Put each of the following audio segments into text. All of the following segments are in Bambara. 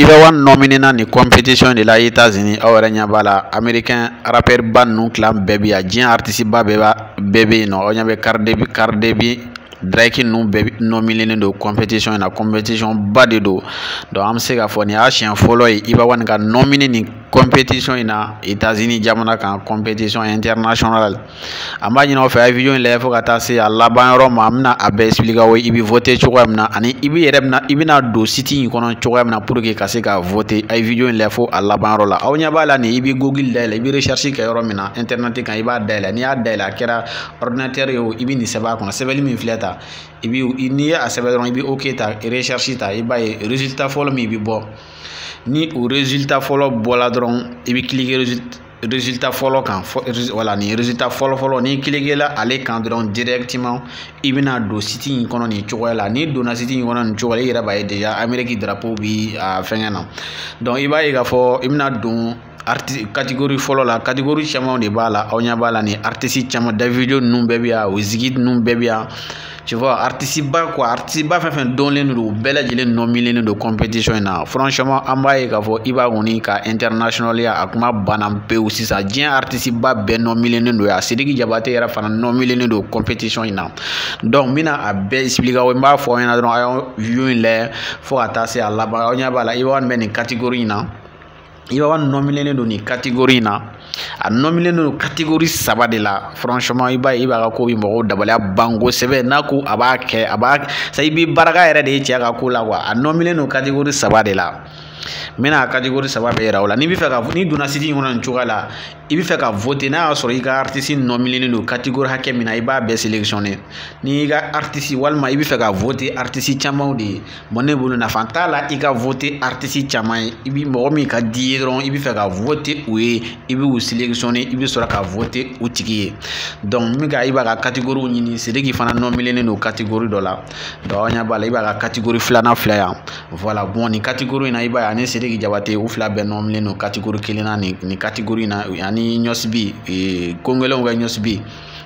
i bɛ wari nɔmini na nin competition de la États-Unis aw yɛrɛ ɲɛ b'a la américain rappeur ba ninnu tila bɛɛ bɛ yan diɲɛ artiste ba bɛɛ b'a bɛɛ bɛ yen nɔ aw ɲɛ bɛ Cardibi Cardibi Drake ninnu bɛɛ nɔminen don competition in na competition ba de don donc an bɛ se k'a fɔ nin y'a siɲɛ fɔlɔ ye Iba One ka nɔmini nin competition in na États-Unis jamana kan competition internationale an b'a ɲini aw fɛ a ye video in lajɛ fo ka taa se a laban yɔrɔ ma an bɛna a bɛɛ expliquer aw ye i bɛ voter cogoya min na ani i bɛ yɛrɛ bɛna i bɛna don site in kɔnɔ cogoya min na pour que ka se ka voter a ye video in lajɛ fo a laban yɔrɔ la aw ɲɛ b'a la nin i bɛ google dayɛlɛ i bɛ recherche kɛ yɔrɔ min na internet kan i b'a dayɛlɛ n'i y'a dayɛlɛ a kɛra ordinateur ye o i bɛ nin sɛbɛn a kɔnɔ sɛbɛnni min filɛ ta i bɛ n'i ye a sɛbɛn dɔrɔn i bɛ ok ta recherche ta i b'a ye résultat fɔlɔ min bɛ bɔ ni o résultat fɔlɔ bɔla dɔrɔn i bɛ cliquer résultat résultat fɔlɔ kan wala nin résultat fɔlɔ fɔlɔ n'i kilikela ale kan dɔrɔn directement i bɛna don site in kɔnɔ nin cogoya la n'i donna site in kɔnɔ nin cogoya la i yɛrɛ b'a ye déjà Amérique drapeau bi a fɛngɛ na donc i b'a ye k'a fɔ i bɛna don artiste catégorie fɔlɔ la catégorie caman de b'a la aw ɲɛ b'a la nin artiste caman davido ninnu bɛɛ bɛ yan o zigidi ninnu bɛɛ bɛ yan tu vois artiste ba quoi artiste ba fɛn fɛn dɔnlen don u bɛɛ lajɛlen nɔmilen don competition in na franchement an b'a ye k'a fɔ i b'a kɔni ka international ya a kuma banna pewu sisan diɲɛ artiste ba bɛɛ nɔmilen don yan sidiki jabate yɛrɛ fana nɔmilen don competition in na donc n bɛna a bɛɛ expliquer aw ye n b'a fɔ aw ɲɛna dɔrɔn aw y'aw view in lajɛ fo ka taa se a laban aw ɲɛ b'a la i b'a bɛ nin catégorie in na i b'a nɔminɛlen don nin kategori in na a nɔminɛlen don kategori saba de la franchement i b'a ye i b'a ka ko bi mɔgɔw dabaliya ban kosɛbɛ n'a ko a b'a kɛ a b'a sa i bɛ barika yɛrɛ de ye cɛ ka ko la wa a nɔminɛlen don kategori saba de la n bɛna kategori saba bɛɛ yira o la n'i bɛ fɛ ka n'i donna siti in kɔnɔ nin cogoya la i bɛ fɛ ka vote n'a y'a sɔrɔ i ka aritisi nɔminɛlen don kategori hakɛ min na i b'a bɛɛ selekisɔnnen n'i y'i ka aritisi walima i bɛ fɛ ka vote aritisi camanw de ye bɔn ne bolo nafa t'a la i ka vote artisi caman ye i bi mɔgɔ min ka di ye dɔrɔn i bɛ fɛ ka vote u ye i bɛ u selekisɔne i bɛ sɔrɔ ka vote u tigi ye dɔnku min ka i b'a ka kategoriw ɲini sidiki fana nɔmilennen don kategori dɔ la dɔn ɲɛ b'a la i b'a ka kategori filanan filɛ yan voila bɔn nin kategori in na i b'a ye ani sidiki jabate u fila bɛɛ nɔmilen don kategori kelen na nin nin kategori in na ani ɲɔsibi kongɛlɛnw ka ɲɔsibi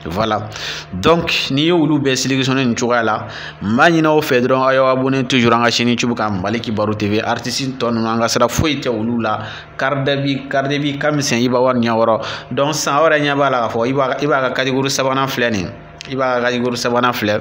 voilà donc n'i ye olu bɛɛ sélectionné nin cogoya la n b'a ɲini aw fɛ dɔrɔn aw y'aw abonné toujours an ka chaîne YouTube kan Mali Kibaru TV artiste tɔ ninnu an ka sira foyi tɛ olu la carte de vie carte de vie ka misɛn i b'a wari ɲɛ wɔɔrɔ donc san wɛrɛ ɲɛ b'a la k'a fɔ i b'a i b'a ka catégorie sabanan filɛ nin ye i b'a ka catégorie sabanan filɛ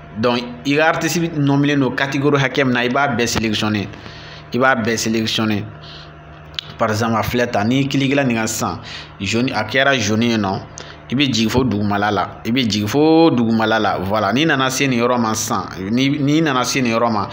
donc i ka artiste nɔmilen don catégorie hakɛ min na i b'a bɛɛ sélectionné i b'a bɛɛ sélectionné par exemple a filɛ ta n'i kilikila nin kan sisan jaune a kɛra jaune ye nɔ i bɛ jigin fo dugumala la i bɛ jigin fo dugumala la voilà n'i nana se nin yɔrɔ ma sisan n'i nana se nin yɔrɔ ma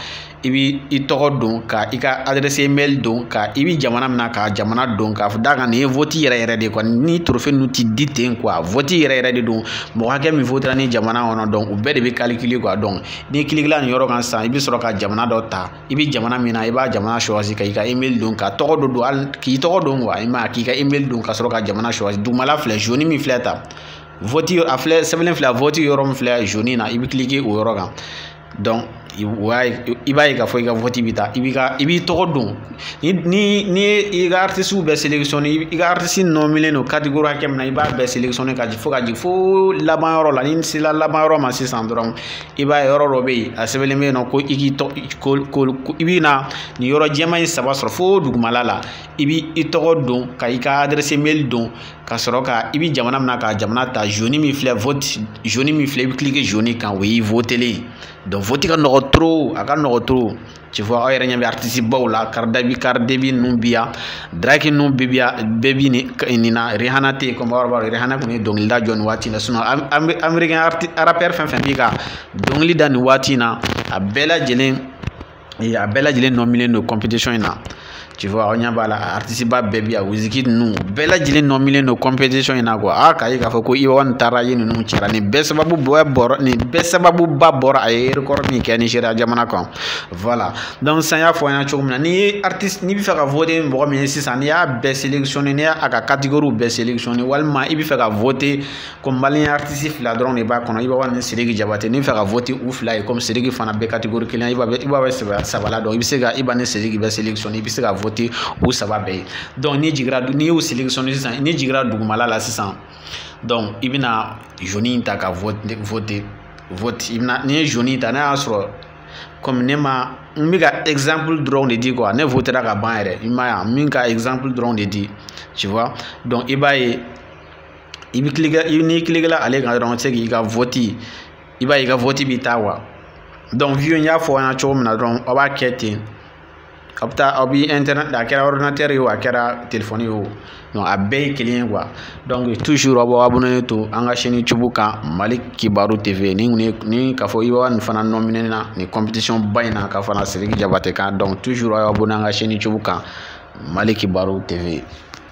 i bi i tɔgɔ don ka i ka adresse email don ka i bi jamana min na ka jamana don k'a fɔ d'a kan nin ye voti yɛrɛ yɛrɛ de ye kɔni ni trophée ninnu ti di ten quoi voti yɛrɛ yɛrɛ de don mɔgɔ hakɛ min votera ni jamana kɔnɔ donc u bɛɛ de bɛ calculer quoi donc n'i kilikila nin yɔrɔ kan sisan i bɛ sɔrɔ ka jamana dɔ ta i bɛ jamana min na i b'a jamana choisi ka i ka email don ka tɔgɔ dɔ don hali k'i tɔgɔ don quoi i ma k'i ka email don ka sɔrɔ ka jamana choisi dugumala filɛ jaune min filɛ ta voti a filɛ sɛbɛnlen filɛ voti yɔrɔ min filɛ jaune na i bɛ cliquer o yɔrɔ kan donc i b'a ye k'a fɔ i ka vɔti bɛ taa i b'i ka i b'i tɔgɔ don ni ni ni i ka aritisiw bɛɛ selekisɔni i ka aritisi nɔmilen don kategori hakɛ min na i b'a bɛɛ selekisɔni ka jigin fo ka jigin fo laban yɔrɔ la ni sela laban yɔrɔ ma sisan dɔrɔn i b'a ye yɔrɔ dɔ bɛ yen a sɛbɛnlen bɛ yen nɔ ko i k'i tɔ ko ko i bɛ na nin yɔrɔ jɛman in saba sɔrɔ fo dugumala la i b'i i tɔgɔ don ka i ka adirɛsi meli don ka sɔrɔ ka i bi jamana min na ka jamana ta zoni min filɛ vote zoni min filɛ i bi clique zoni kan o y'i votelen donc vote ka nɔgɔ trop a ka nɔgɔ trop ci fɔ aw yɛrɛ ɲɛ bɛ artiste baw la karidabi karidebi ninnu bi yan draki ninnu bɛ bi yan bɛɛ bi nin nin na rihana tɛ yen comme aw b'a dɔn rihana tun ye dɔnkilida jɔ nin waati in na sinon américain arti rappeur fɛn fɛn b'i ka dɔnkili da nin waati in na a bɛɛ lajɛlen Et a bɛɛ lajɛlen nɔmilen don competition in na tu vois aw ɲɛ b'a la artiste ba bɛɛ bi yan wiziki ninnu bɛɛ lajɛlen nɔmilen don competition in na quoi a k'a ye k'a fɔ ko iwa nin taara ye ninnu cɛra nin bɛɛ sababu bɛɛ bɔra nin bɛɛ sababuba bɔra a ye record min kɛ ni seereya jamana kan voilà donc sisan y'a fɔ an ɲɛna cogo min na n'i ye artiste n'i bɛ fɛ ka voter mɔgɔ min ye sisan n'i y'a bɛɛ sélectionner n'i y'a a ka catégorie bɛɛ sélectionner walima i bɛ fɛ ka voter ko maliyɛn aritisi fila dɔrɔn de b'a kɔnɔ i b'a ni siriki jabate n'i fɛ ka voti u fila ye komi siriki fana bɛ kategori kelen i b'a i b'a saba sabala dɔn i bɛ se ka i b'a ni siriki bɛ selekisɔn i bɛ se ka voti u saba bɛɛ ye dɔnku n'i jigira n'i y'u selekisɔn sisan n'i jigira dugumala la sisan dɔnku i bɛna zoni in ta ka voti voti voti i bɛna n'i ye zoni in ta n'a y'a sɔrɔ komi ne ma n bɛ ka exemple dɔrɔn de di quoi ne votera ka ban yɛrɛ i m'a ye min ka exemple dɔrɔn de di tu vois donc i b'a ye. i bɛ kile i n'i kilegela ale kan dɔrɔn i bɛ se k'i ka vɔti i b'a ye i ka vɔti bɛ taa wa donc viyo n y'a fɔ an ye cogo min na dɔrɔn aw b'a kɛ ten aw bɛ taa aw bɛ internet a kɛra ordinateur ye o a kɛra telefɔni ye o donc a bɛɛ ye kelen ye quoi donc toujours aw b'aw abonné to an ka chaîne YouTube kan Mali Kibaru TV ni kun ye ni k'a fɔ i b'a nin fana nominer na nin competition ba in na ka fana Sidiki Jabate kan donc toujours aw y'aw abonné an ka chaîne YouTube kan Mali Kibaru TV.